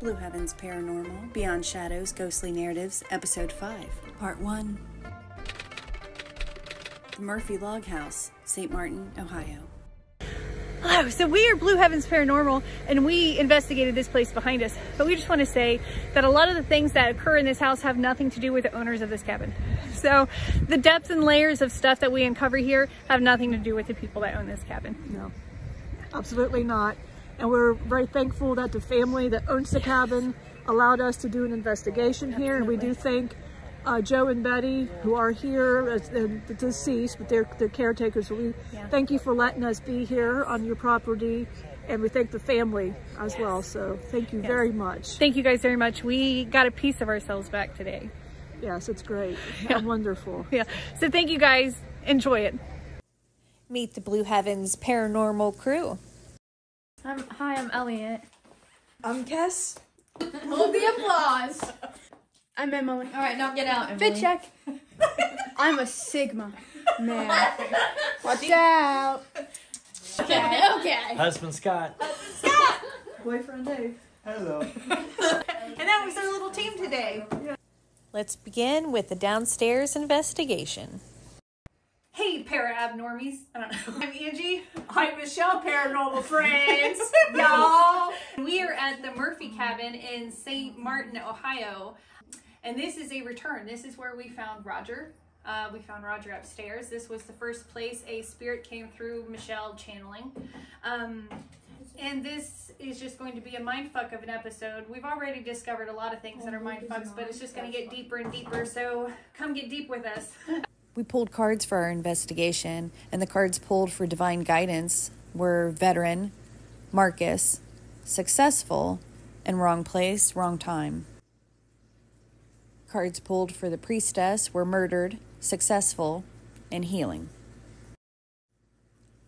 Blue Heavens Paranormal, Beyond Shadows, Ghostly Narratives, Episode 5, Part 1. The Murphy Log House, St. Martin, Ohio. Hello, so we are Blue Heavens Paranormal and we investigated this place behind us. But we just want to say that a lot of the things that occur in this house have nothing to do with the owners of this cabin. So the depths and layers of stuff that we uncover here have nothing to do with the people that own this cabin. No, absolutely not. And we're very thankful that the family that owns the cabin allowed us to do an investigation here. And we do thank uh, Joe and Betty, who are here, as the, the deceased, but they're the caretakers. So we Yeah. thank you for letting us be here on your property. And we thank the family as well. So thank you very much. Thank you guys very much. We got a piece of ourselves back today. Yes, it's great. How wonderful. Yeah. So thank you guys. Enjoy it. Meet the Blue Heavens paranormal crew. I'm, hi, I'm Elliot. I'm Kess. Hold the applause. I'm Emily. All right, now get out. Fit check. I'm a Sigma man. Watch out. Okay. okay. Husband Scott. Scott. Boyfriend Dave. Hello. And that was our little team today. Let's begin with the downstairs investigation. Hey, para abnormies. I don't know. I'm Angie. I'm Michelle, paranormal friends. Y'all. We are at the Murphy Cabin in St. Martin, Ohio. And this is a return. This is where we found Roger. Uh, we found Roger upstairs. This was the first place a spirit came through Michelle channeling. Um, and this is just going to be a mindfuck of an episode. We've already discovered a lot of things that are mindfucks, but it's just going to get deeper and deeper. So come get deep with us. We pulled cards for our investigation, and the cards pulled for divine guidance were veteran, Markus, successful, and wrong place, wrong time. Cards pulled for the priestess were murdered, successful, and healing.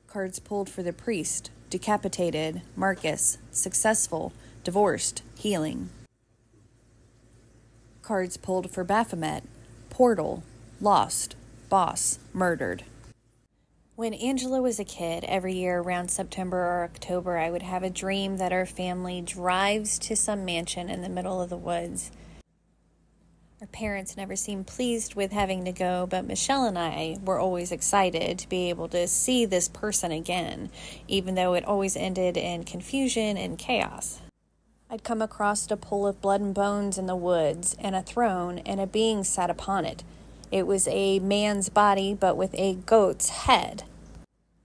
Cards pulled for the priest, decapitated, Markus, successful, divorced, healing. Cards pulled for Baphomet, portal, lost, boss, murdered. When Angela was a kid, every year around September or October, I would have a dream that our family drives to some mansion in the middle of the woods. Our parents never seemed pleased with having to go, but Michelle and I were always excited to be able to see this person again, even though it always ended in confusion and chaos. I'd come across a pool of blood and bones in the woods, and a throne, and a being sat upon it. It was a man's body, but with a goat's head.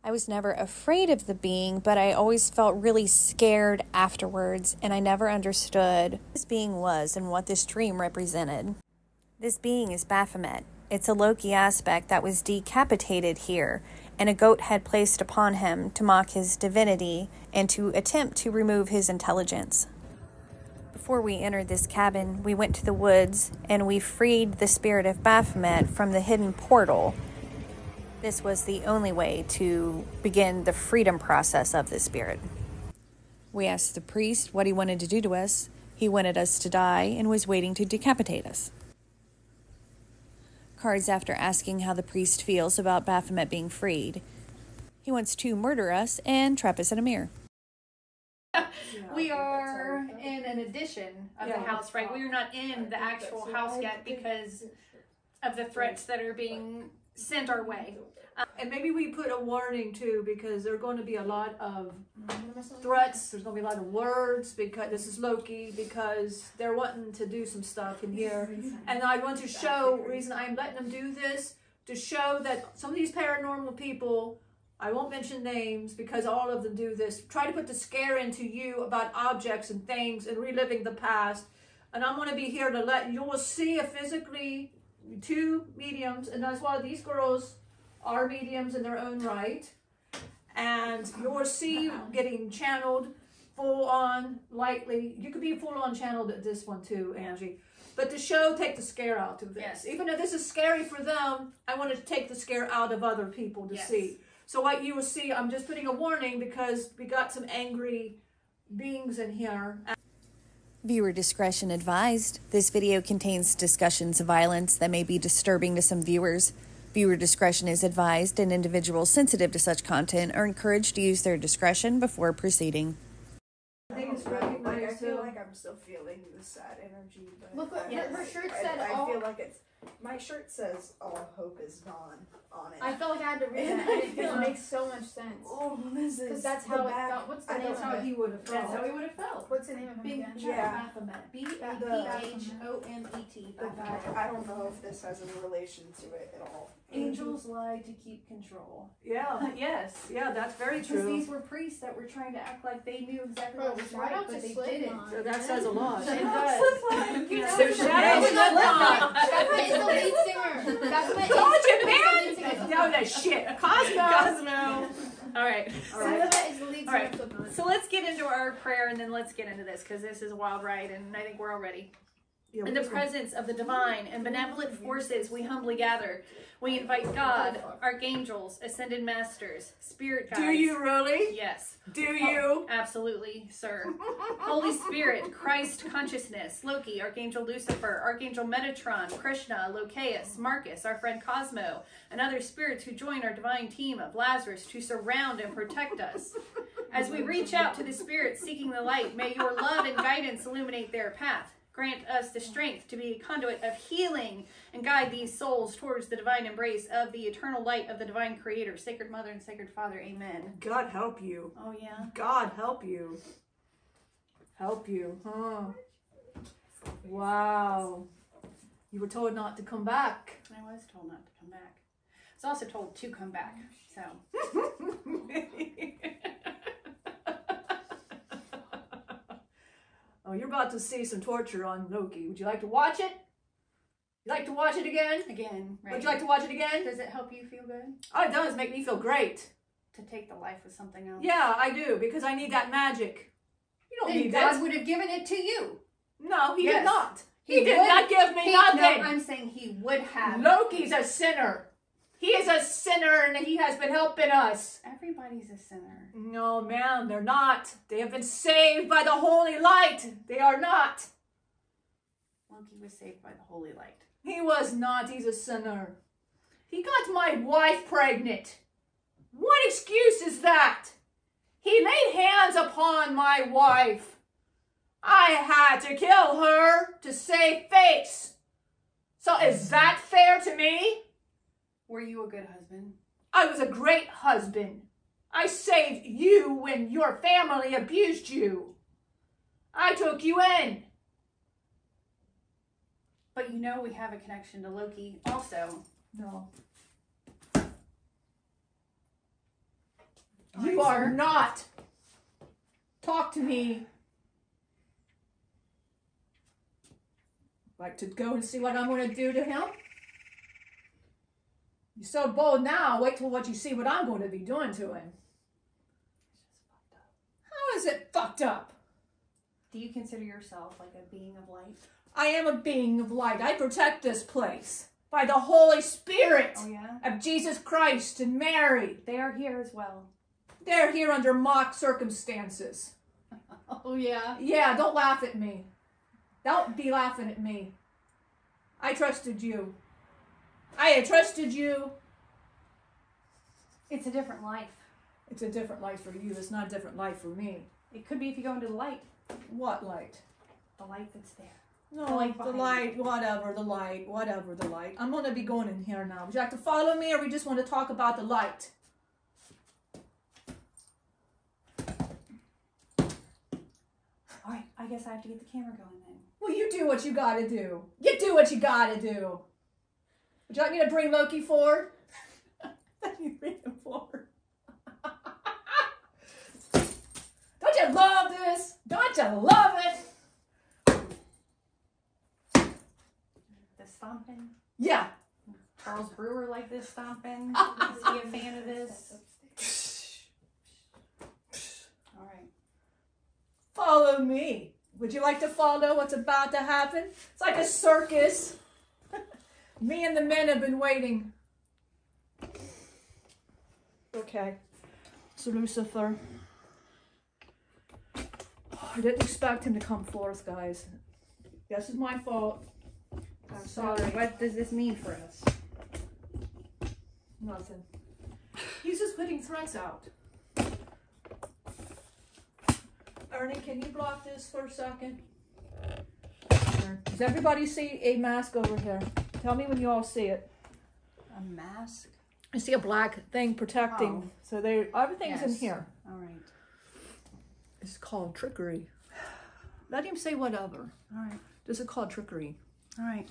I was never afraid of the being, but I always felt really scared afterwards, and I never understood who this being was and what this dream represented. This being is Baphomet. It's a Loki aspect that was decapitated here, and a goat head placed upon him to mock his divinity and to attempt to remove his intelligence. Before we entered this cabin, we went to the woods and we freed the spirit of Baphomet from the hidden portal. This was the only way to begin the freedom process of the spirit. We asked the priest what he wanted to do to us. He wanted us to die and was waiting to decapitate us. Cards after asking how the priest feels about Baphomet being freed. He wants to murder us and trap us in a mirror. We are in an addition of the house, right? We are not in the actual house yet because of the threats that are being sent our way. Uh, and maybe we put a warning too, because there are going to be a lot of threats. There's going to be a lot of words because this is Loki, because they're wanting to do some stuff in here. And I want to show, reason I'm letting them do this, to show that some of these paranormal people, I won't mention names because all of them do this, try to put the scare into you about objects and things and reliving the past. And I'm going to be here to let you will see a physically two mediums, and that's why these girls are mediums in their own right. And you'll see uh-huh. getting channeled full on lightly. You could be full on channeled at this one too, Angie. But to show, take the scare out of this. Yes. Even if this is scary for them, I want to take the scare out of other people to Yes. see. So what you will see, I'm just putting a warning because we got some angry beings in here. Viewer discretion advised. This video contains discussions of violence that may be disturbing to some viewers. Viewer discretion is advised, and individuals sensitive to such content are encouraged to use their discretion before proceeding. I think it's recognized too. like I'm still feeling the sad energy, but Look what- I- her shirt I, said I all- feel like it's my shirt says all hope is gone on it. I felt like I had to read that, and I feel it makes so much sense. oh, this is Because that's the how it back. felt. What's the I name don't That's of how it? he would have felt. That's how he would have felt. What's the name of it Big again? Yeah. Baphomet. B The- A P H O M E T. The back. I don't know if this has any relation to it at all. Angels lie to keep control. Yeah, Yes. yeah, that's very Because true. these were priests that were trying to act like they knew exactly what was right, out but they didn't. So that says a lot. It does. You know, So there's shout no- out to Slipknot. Baphomet is the lead singer. Baphomet is Told you, man! lead singer. No, that shit. Cosmo. Cosmo. All right. All right. Baphomet is the lead All singer right. of Slipknot. So let's get into our prayer and then let's get into this because this is a wild ride and I think we're all ready. In the presence of the divine and benevolent forces, we humbly gather. We invite God, archangels, ascended masters, spirit guides. Do you really? Yes, Do you? absolutely, sir. Holy Spirit, Christ consciousness, Loki, Archangel Lucifer, Archangel Metatron, Krishna, Lokaous, Markus, our friend Cosmo, and other spirits who join our divine team of Lazarus to surround and protect us. As we reach out to the spirits seeking the light, may your love and guidance illuminate their path. Grant us the strength to be a conduit of healing and guide these souls towards the divine embrace of the eternal light of the divine creator, Sacred Mother and Sacred Father. Amen. God help you. Oh, yeah. God help you. Help you, huh? Wow. You were told not to come back. I was told not to come back. I was also told to come back. So. Oh, you're about to see some torture on Loki. Would you like to watch it? You like to watch it again? Again, right? Would you like to watch it again? Does it help you feel good All it does make me feel great. to take the life of something else? Yeah, I do, because I need that magic. You don't Then need God that. would have given it to you. No, he Yes. did not. He did would- not give me He- nothing. No, I'm saying he would have. Loki's a sinner. He is a sinner and he has been helping us. Everybody's a sinner. No, ma'am, they're not. They have been saved by the holy light. They are not. Loki was saved by the holy light. He was not. He's a sinner. He got my wife pregnant. What excuse is that? He laid hands upon my wife. I had to kill her to save face. So is that fair to me? Were you a good husband? I was a great husband. I saved you when your family abused you. I took you in. But you know we have a connection to Loki also. No. You are not. Talk to me. Like to go and see what I'm going to do to him? You're so bold now. Wait till what you see what I'm going to be doing to him. How is it fucked up? Do you consider yourself like a being of light? I am a being of light. I protect this place by the Holy Spirit Oh yeah? of Jesus Christ and Mary. They are here as well. They're here under mock circumstances. Oh yeah. Yeah, don't laugh at me. Don't be laughing at me. I trusted you. I trusted you. It's a different life. It's a different life for you. It's not a different life for me. It could be if you go into the light. What light? The light that's there. No, The light the light, whatever, the light, whatever, the light. I'm gonna be going in here now. Would you like to follow me or we just want to talk about the light? Alright, I guess I have to get the camera going then. Well, you do what you gotta do. You do what you gotta do. Would you like me to bring Loki forward? Let me bring him forward. Don't you love this? Don't you love it? The stomping. Yeah. Charles Brewer like this stomping. Is he a fan of this? Alright. Follow me. Would you like to follow what's about to happen? It's like a circus. Me and the men have been waiting. Okay. So Lucifer. I didn't expect him to come forth, guys. This is my fault. I'm sorry. What does this mean for us? Nothing. He's just putting threats out. Ernie, can you block this for a second? Does everybody see a mask over here? Tell me when you all see it. A mask? I see a black thing protecting. Oh. So there, everything's in here. All right. It's called trickery. Let him say whatever. All right. This is called trickery. All right.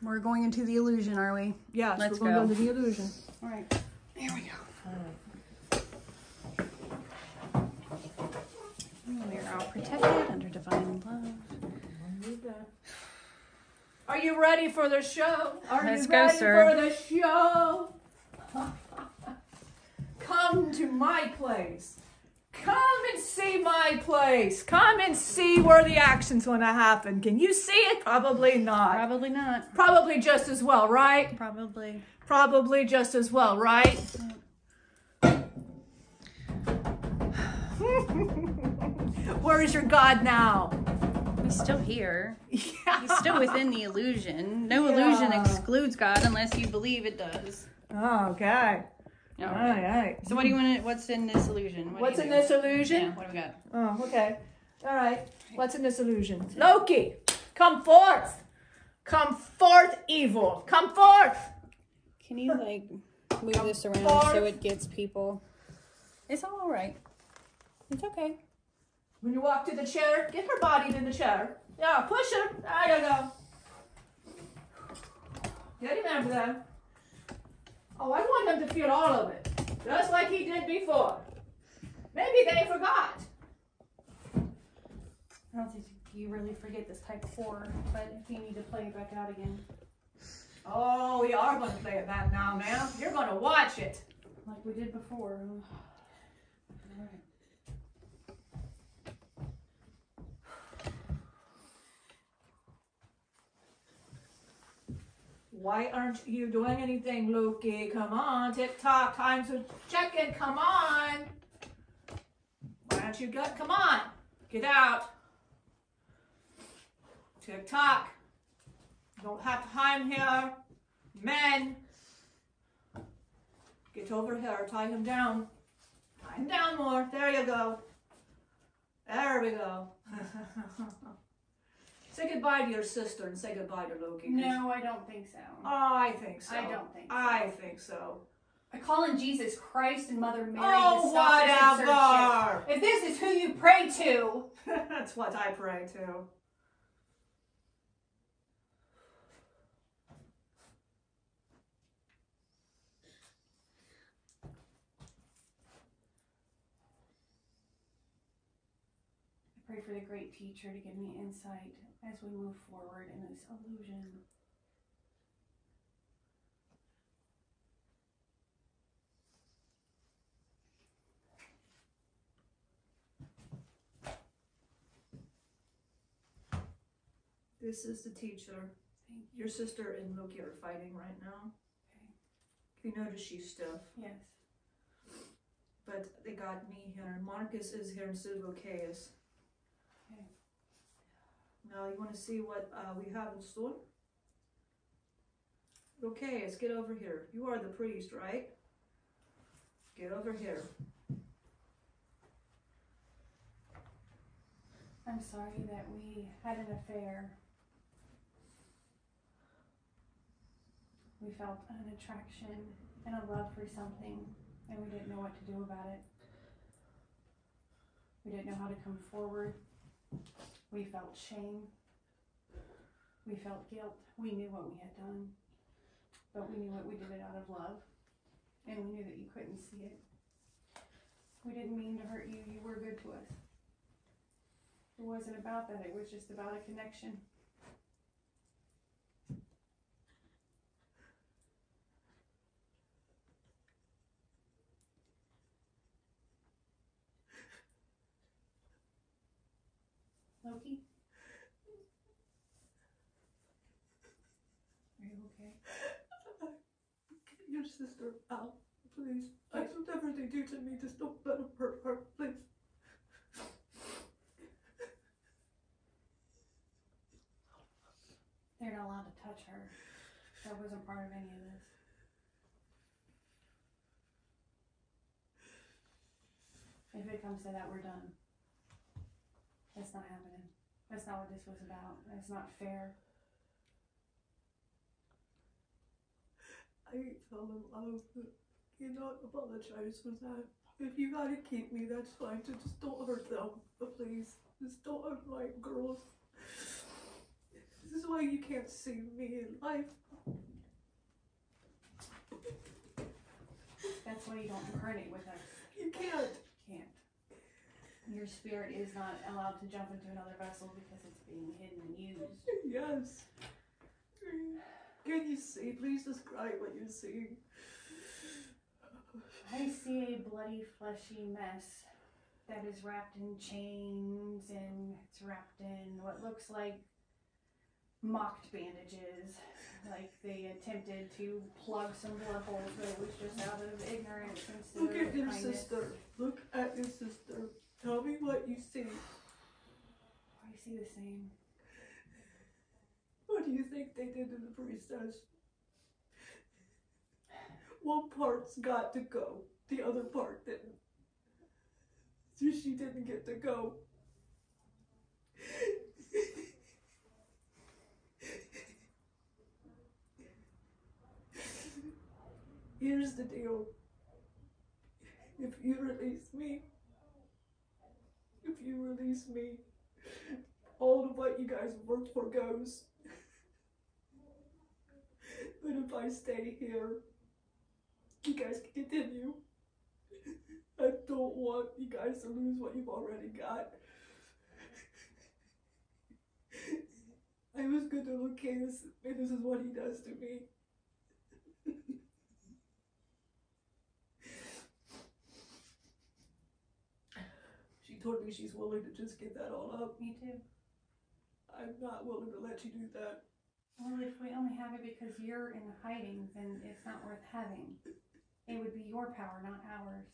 We're going into the illusion, are we? Yes, Let's we're going go. to the illusion. All right. Here we go. All right. We are all protected under divine love. Are you ready for the show? Are Let's you go, ready sir. for the show? Come to my place. Come and see my place. Come and see where the action's going to happen. Can you see it? Probably not. Probably not. Probably just as well, right? Probably. Probably just as well, right? Where is your God now? He's still here. Yeah. He's still within the illusion. No illusion excludes God unless you believe it does. Oh, Okay. All All right. right. So what do you want? to What's in this illusion? What What's in do? this illusion? Yeah. What do we got? Oh, okay. All right. What's in this illusion? Loki, come forth. Come forth, evil. Come forth. Can you like move this around forth. so it gets people? It's all right. It's okay. When you walk to the chair, get her body to the chair. Yeah, push her. There you go. Get him over there. Oh, I want him to feel all of it, just like he did before. Maybe they forgot. I don't think you really forget this type four, but if you need to play it back out again, Oh, we are going to play it back now, ma'am. You're going to watch it. like we did before. Why aren't you doing anything, Loki? Come on, tick tock, time to check in. Come on. Why don't you get? Come on, get out. Tick tock. Don't have time here. Men. Get over here. Tie him down. Tie him down more. There you go. There we go. say goodbye to your sister and say goodbye to Loki. 'cause- No, I don't think so. Oh, I think so. I don't think so. I think so. I call in Jesus Christ and Mother Mary Oh, to stop this whatever. insertion. If this is who you pray to, That's what I pray to. I pray for the great teacher to give me insight as we move forward in this illusion. This is the teacher. Your sister and Loki are fighting right now. If you notice, she's stiff. Yes. But they got me here. Markus is here instead of. Okay. Now, you want to see what uh, we have in store? Ocaeus, get over here. You are the priest, right? Get over here. I'm sorry that we had an affair. We felt an attraction and a love for something, and we didn't know what to do about it. We didn't know how to come forward. We felt shame. We felt guilt. We knew what we had done, but we knew what we did it out of love, and we knew that you couldn't see it. We didn't mean to hurt you. You were good to us. It wasn't about that. It was just about a connection. Loki? Are you okay? Get your sister out, please. I don't Whatever they do to me, just don't let them hurt her, please. They're not allowed to touch her. That wasn't part of any of this. If it comes to that, we're done. That's not happening. That's not what this was about. That's not fair. I fell in love. Cannot apologize for that. If you gotta keep me, that's fine. So just don't hurt them, but please. Just don't hurt my girls. This is why you can't see me in life. That's why you don't incarnate with us. You can't. Can't. Your spirit is not allowed to jump into another vessel because it's being hidden and used. Yes. Can you see? Please describe what you're seeing. I see a bloody, fleshy mess that is wrapped in chains and it's wrapped in what looks like mocked bandages. Like they attempted to plug some blood holes, but it was just out of ignorance instead Look at your kindness. sister. Look at your sister. Tell me what you see. I see the same. What do you think they did to the priestess? One part's got to go, the other part didn't. So she didn't get to go. Here's the deal. If you release me, you release me, all of what you guys worked for goes. But if I stay here, you guys can continue. I don't want you guys to lose what you've already got. I was good to Lucas, and this is what he does to me. Told me she's willing to just give that all up. Me too. I'm not willing to let you do that. Well, if we only have it because you're in hiding, then it's not worth having. It would be your power, not ours.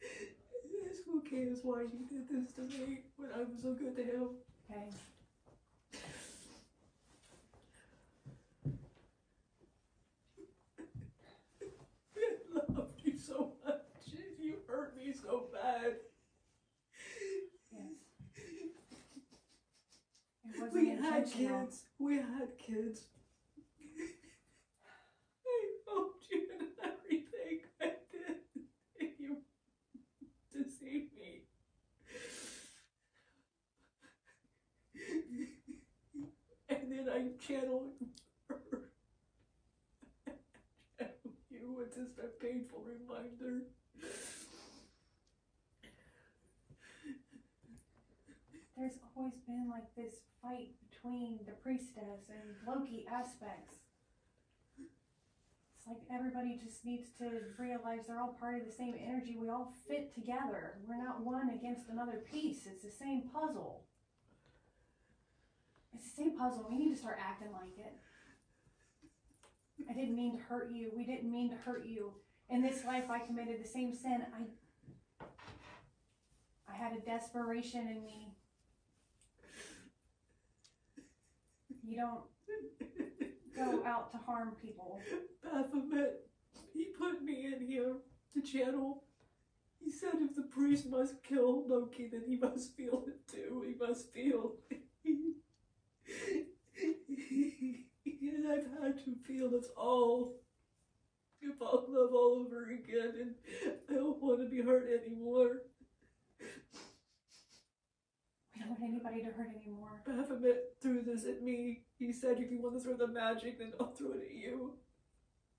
It's okay, is why you did this to me when I was so good to him. Okay. I loved you so much. You hurt me so bad. Yes. It wasn't We had kids. We had kids. I loved you and everything I did. And you deceived me. And then I channeled her. channeled you with just a painful reminder. There's always been like this fight between the priestess and Loki aspects. It's like everybody just needs to realize they're all part of the same energy. We all fit together. We're not one against another piece. It's the same puzzle. It's the same puzzle. We need to start acting like it. I didn't mean to hurt you. We didn't mean to hurt you. In this life, I committed the same sin. I, I had a desperation in me. You don't go out to harm people. Baphomet, he put me in here to channel. He said if the priest must kill Loki, then he must feel it too. He must feel. and I've had to feel this all. About love all over again, and I don't want to be hurt anymore. Don't want anybody to hurt anymore. Baphomet threw this at me. He said, if you want to throw the magic, then I'll throw it at you.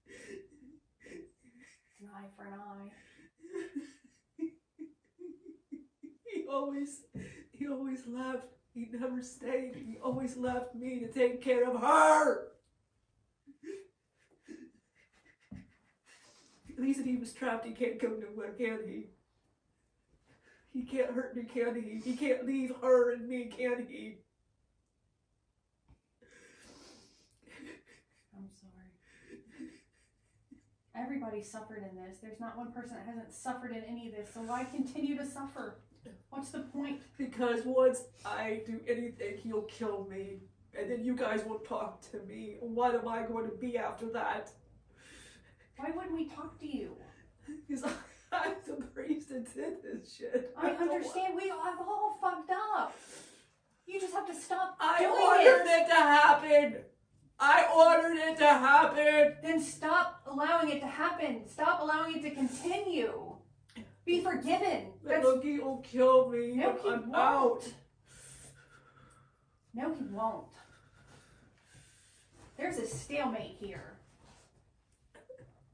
It's an eye for an eye. he always, he always left. He never stayed. He always left me to take care of her. At least if he was trapped, he can't go nowhere, can he? He can't hurt me, can he? He can't leave her and me, can he? I'm sorry. Everybody suffered in this. There's not one person that hasn't suffered in any of this. So why continue to suffer? What's the point? Because once I do anything, he'll kill me. And then you guys won't talk to me. What am I going to be after that? Why wouldn't we talk to you? Because I'm the priest that did this shit. I understand. We have all fucked up. You just have to stop I doing ordered it. it to happen. I ordered it to happen. Then stop allowing it to happen. Stop allowing it to continue. Be forgiven. That's Loki will kill me. No, he I'm won't. out. no, he won't. There's a stalemate here.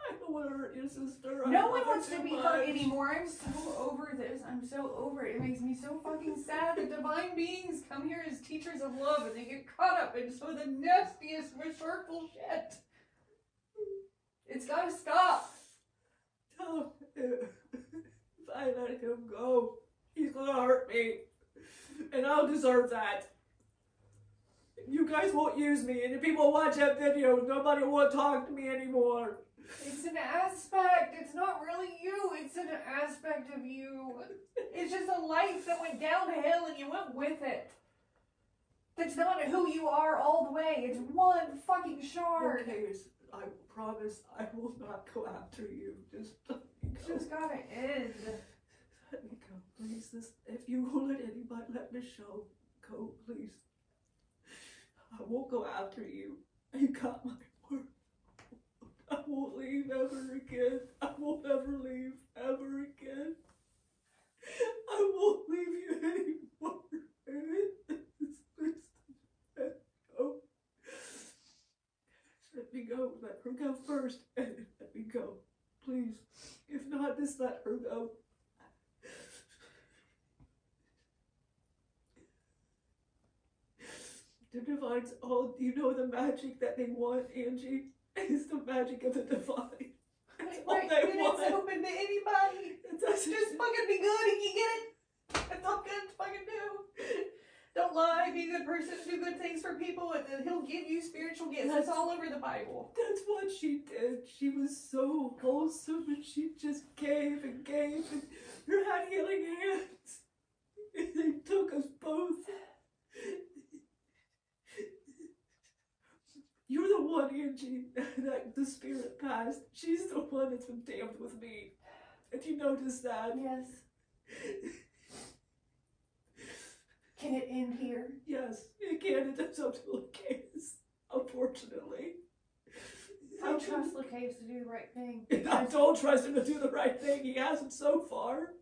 I don't want to hurt your sister. I No love one her wants to too be much. hurt anymore. I'm so over this. I'm so over it. It makes me so fucking sad that divine beings come here as teachers of love and they get caught up in some of the nastiest, most hurtful shit. It's gotta stop. Tell him if I let him go, he's gonna hurt me, and I'll deserve that. You guys won't use me, and if people watch that video, nobody will talk to me anymore. It's an aspect. It's not really you. It's an aspect of you. It's just a life that went downhill and you went with it. That's not who you are all the way. It's one fucking shard. Okay, I promise I will not go after you. Just let me It's go. just gotta end. Let me go, please. This, if you will let anybody let Michelle go, please. I won't go after you. You got my. I won't leave ever again. I won't ever leave ever again. I won't leave you anymore. Please, please, let me go. Let her go first. Let me go. Please. If not, just let her go. The divines all you know the magic that they want, Angie, is the magic of the divine. That's all Right, they and want. it's open to anybody. It doesn't Just fucking be good and you get it. That's all good to fucking do. Don't lie, be a good person, do good things for people, and then he'll give you spiritual gifts. That's all over the Bible. That's what she did. She was so wholesome and she just gave and gave and her had healing hands. They took us both. You're the one, Angie, that the spirit passed. She's the one that's been damned with me. Did you notice that? Yes. Can it end here? Yes, it can. It It's up to Lucas, unfortunately. I trust Lokaous to do the right thing. I don't trust him to do the right thing. He hasn't so far.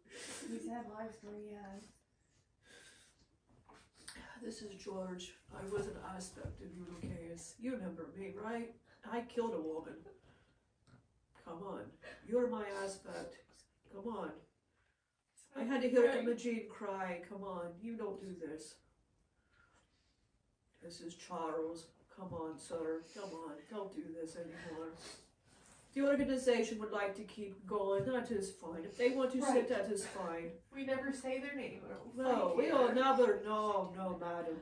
He's had lives where he has. This is George. I was an aspect of you, Lucas. You remember me, right? I killed a woman. Come on. You're my aspect. Come on. I had to hear Imogene cry. Come on. You don't do this. This is Charles. Come on, sir. Come on. Don't do this anymore. The organization would like to keep going. That is fine. If they want to Right. sit, that is fine. We never say their name. No, we will never. No, no, madam.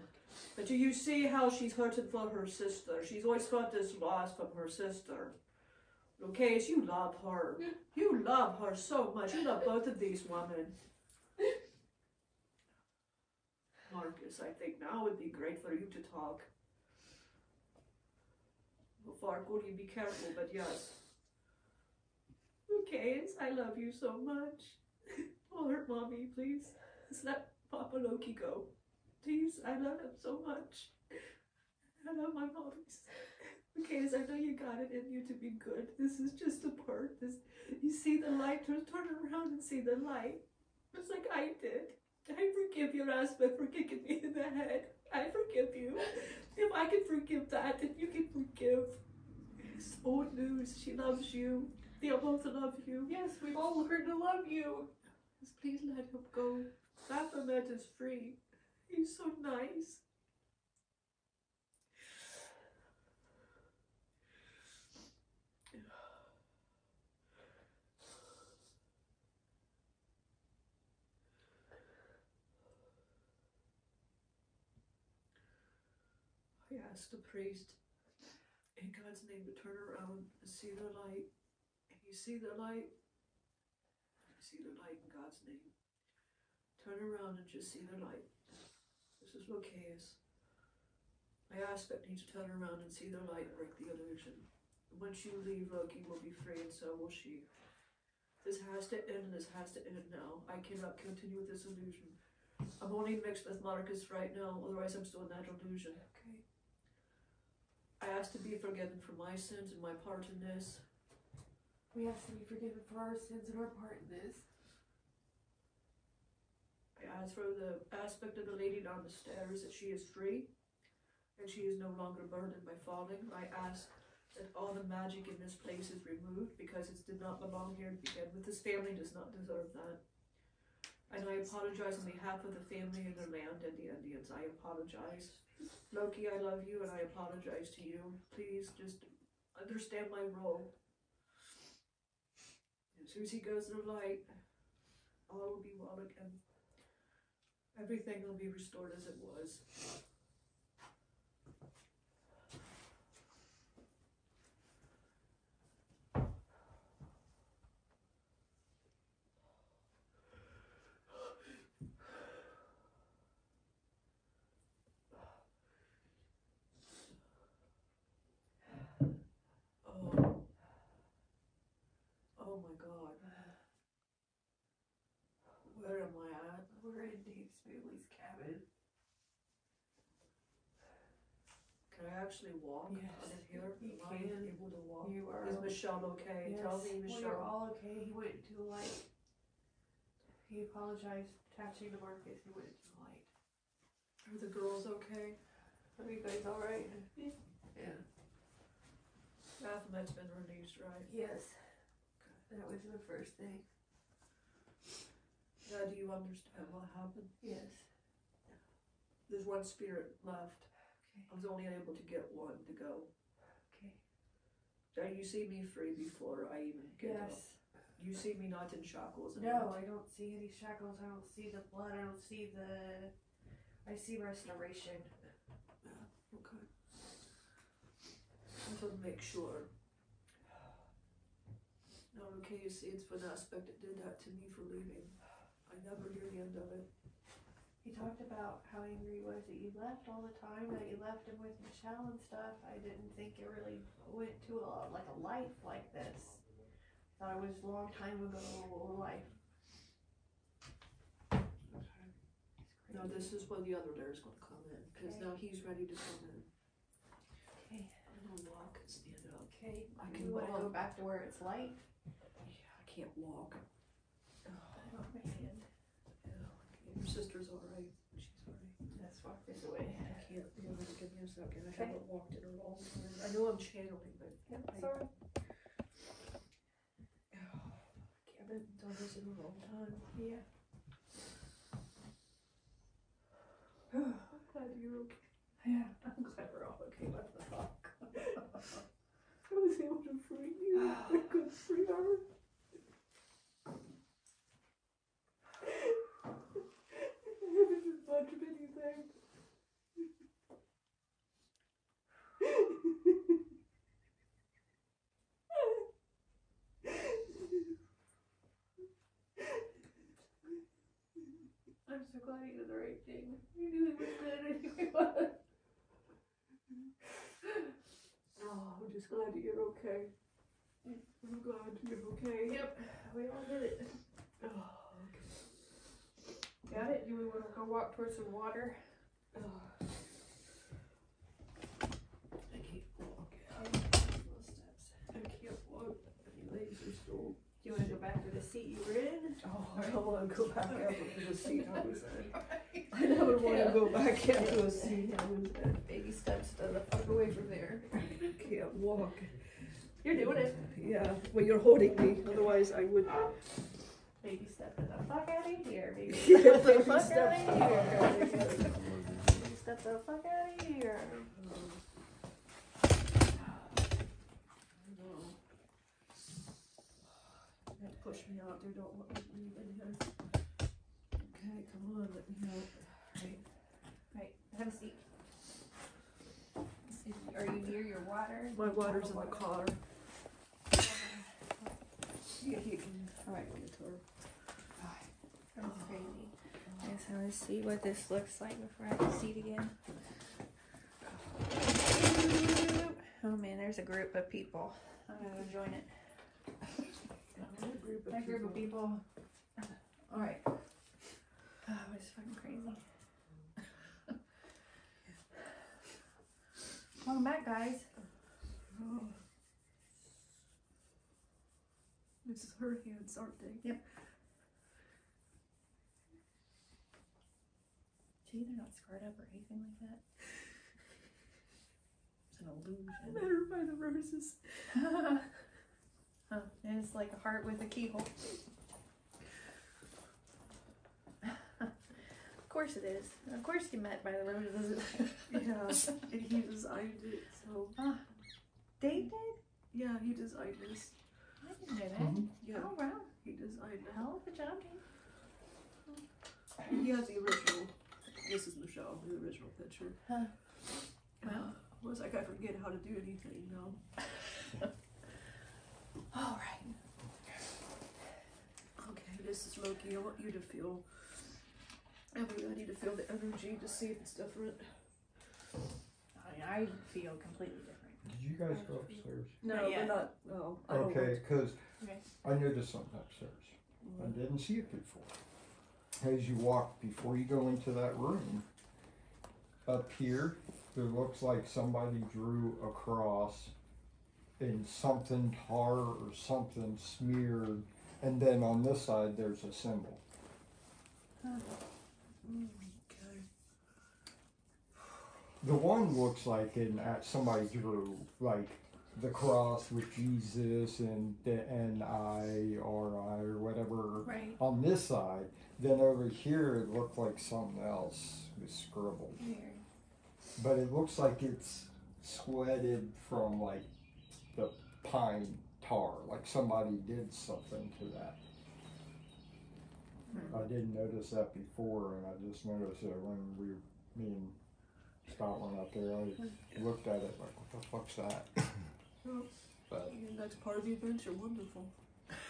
But do you see how she's hurting for her sister? She's always got this loss from her sister. Okay, you love her. You love her so much. You love both of these women. Markus, I think now would be great for you to talk. Well, Farquhar, you be careful, but yes. Okay, I love you so much. Don't hurt mommy, please. Just let Papa Loki go. Please, I love him so much. I love my mommies. Okay, I know you got it in you to be good. This is just a part. This you see the light, turn turn around and see the light. Just like I did. I forgive your aspect for kicking me in the head. I forgive you. If I can forgive that, then you can forgive. It's old news. She loves you. They both love you. Yes, we've all learned to love you. Just please let him go. Baphomet is free. He's so nice. I asked the priest in God's name to turn around and see the light. You see the light? You see the light in God's name. Turn around and just see the light. This is Lokaous. I ask that you to turn around and see the light break the illusion. Once you leave, Loki will be free, and so will she. This has to end, and this has to end now. I cannot continue with this illusion. I'm only mixed with Markus right now, otherwise I'm still in that illusion. Okay. I ask to be forgiven for my sins and my part in this. We ask to be forgiven for our sins and our part in this. I ask for the aspect of the lady down the stairs that she is free and she is no longer burdened by falling. I ask that all the magic in this place is removed because it did not belong here to begin with. This family does not deserve that. And I apologize on behalf of the family and their land and the Indians. I apologize. Loki, I love you and I apologize to you. Please just understand my role. As soon as he goes to the light, all will be well again. Everything will be restored as it was. Oh. Oh my god. Where am I at? We're in Dave's family's cabin. Can I actually walk Yes, here? you I can. able to walk? You are. Is Michelle okay? Yes. Tell me, Well, you're Michelle. all okay. He went into the light. He apologized, touching the Markus. He went into the light. Are the girls okay? Are you guys all right? Yeah. Baphomet's been released, right? Yes. That was the first thing. Now, do you understand what happened? Yes. There's one spirit left. Okay. I was only able to get one to go. Okay. Now, you see me free before I even get up. Yes. You see me not in shackles. and No, I don't see any shackles. I don't see the blood. I don't see the. I see restoration. Okay. I want to make sure. No, okay, you see, it's one aspect that did that to me for leaving. I never hear the end of it. He talked about how angry he was that you left all the time, that you left him with Michelle and stuff. I didn't think it really went to a like a life like this. Thought it was a long time ago life. Now, this is when the other layer is going to come in, because Okay. now he's ready to come in. Okay. I'm to walk and stand up. Okay. I You can want to go walk. back to where it's light? Yeah, I can't walk. Oh, I don't. Yeah, okay. Your sister's all right. She's all right. Let's walk this way. I can't, you know, give me a second. I Okay. haven't walked in a long time. I know I'm channeling, but Yep, I haven't done this in a long time. Yeah. I'm glad you're okay. Yeah. I'm glad we're all okay. What the fuck? I was able to free you. I could free her. I haven't done much of anything. I'm so glad he did the right thing. He knew he was good and he was. Oh, I'm just glad that you're okay. I'm glad you're okay. Yep, we all did it. Oh, okay. Got it? Do we want to go walk towards some water? Oh. I can't walk. Little steps. I can't walk. My legs are still. Do you want to go back to the seat you were in? Oh, I don't want to go back ever to the seat I was in. I never want to go back into a seat I was in. Baby steps to the fuck away from there. I can't walk. You're doing it. Yeah, well, you're holding me, otherwise I would. Baby step to the fuck out of here. Baby step the baby fuck step. out of here. Baby step the fuck out of here. That push me out there, don't let me leave in here. Okay, come on, let me out. Right. Right, have a seat. Is, are you near your water? My water's in the car. You can. Alright, get her. That's crazy. I just want to see what this looks like before I can see it again. Oh man, there's a group of people. I'm gonna go join it. That group of people. All right. Oh, it's fucking crazy. Welcome back, guys. This is her hands, aren't they? Yep. See, they're not scarred up or anything like that. It's an illusion. Met her by the roses. Huh, it's like a heart with a keyhole. Course it is. Of course you met by the roses. Yeah, and he designed it, so. Dave did? Yeah, he designed this. I didn't know that. Mm-hmm. Yeah, Oh wow. he designed it. Hell of a job, Dave. He has the original. This is Michelle, the original picture. Huh. Uh, well, I was like, I forget how to do anything now. All right. Okay, this is Loki. I want you to feel. Everybody to feel the energy to see if it's different. I, I feel completely different. Did you guys go upstairs? No, Not we're yet. not. No, I don't Okay, because Okay. I noticed something upstairs. I mm. didn't see it before. As you walk, before you go into that room, up here, there looks like somebody drew a cross and something tar or something smeared, and then on this side, there's a symbol. The one looks like an at somebody drew like the cross with Jesus and the N I R I or whatever Right. on this side. Then over here it looked like something else was scribbled. Weird. But it looks like it's sweated from like the pine tar, like somebody did something to that. I didn't notice that before, and I just noticed it when we, me and Scott went up there. I looked at it like, what the fuck's that? but And that's part of the adventure. Wonderful.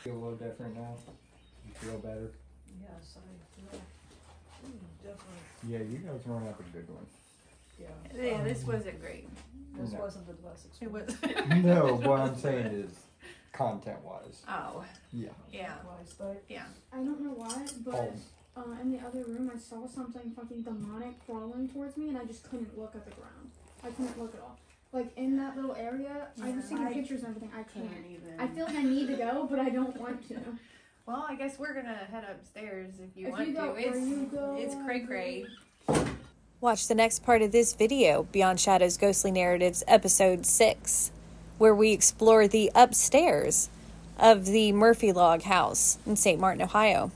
feel a little different now. You feel better. Yes, I. Yeah. Mm, definitely. Yeah, you guys weren't having a good one. Yeah. Yeah, this wasn't great. This No. wasn't the best It experience. was. no, what I'm saying is, content wise, oh, yeah. yeah. Wise, but Yeah. I don't know why, but Oh, uh, in the other room I saw something fucking demonic crawling towards me, and I just couldn't look at the ground. I couldn't look at all. Like in that little area, I was taking I pictures and everything. I can't. Couldn't even. I feel like I need to go, but I don't want to. Well, I guess we're gonna head upstairs if you If want you go- to. It's where you go, it's cray cray. Watch the next part of this video, Beyond Shadows Ghostly Narratives, Episode 6, where we explore the upstairs of the Murphy Log House in St. Martin, Ohio.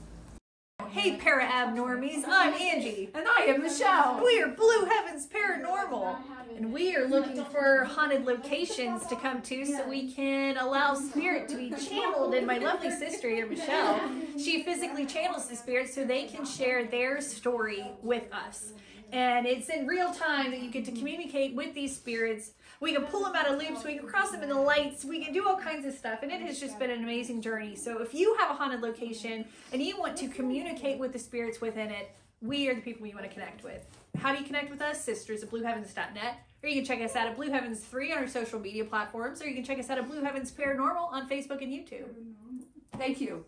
Hey, para abnormies! I'm Angie. And I am Michelle. We are Blue Heavens Paranormal, and we are looking for haunted locations to come to so we can allow spirit to be channeled. And my lovely sister here, Michelle, she physically channels the spirits so they can share their story with us. And it's in real time that you get to communicate with these spirits. We can pull them out of loops, we can cross them in the lights, we can do all kinds of stuff. And it has just been an amazing journey. So if you have a haunted location and you want to communicate with the spirits within it, we are the people you want to connect with. How do you connect with us? Sisters at blueheavens.net. Or you can check us out at Blue Heavens 3 on our social media platforms. Or you can check us out at Blue Heavens Paranormal on Facebook and YouTube. Thank you.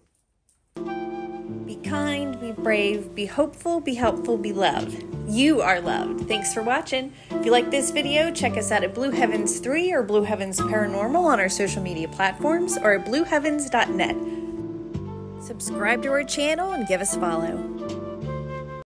Be kind, be brave, be hopeful, be helpful, be loved. You are loved. Thanks for watching. If you like this video, check us out at Blue Heavens 3 or Blue Heavens Paranormal on our social media platforms or at blueheavens.net. Subscribe to our channel and give us a follow.